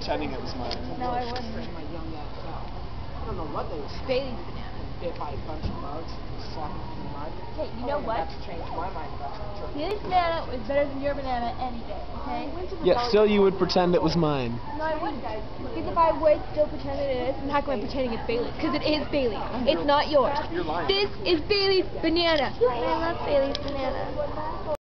pretending it was mine. No, I wasn't. my young ass self. I don't know what they were Bailey's banana. bit by a bunch of bugs and slapping through the mud. Hey, you know oh, what? have to change my mind about it. Bailey's banana was better than your banana any day, oh, okay? Yet still you would pretend it was mine. No, I wouldn't. Because if I would still pretend it is, I'm not I'm pretending it's Bailey's? Because it is Bailey's. It's not yours. You're lying. This is Bailey's banana. I love Bailey's banana.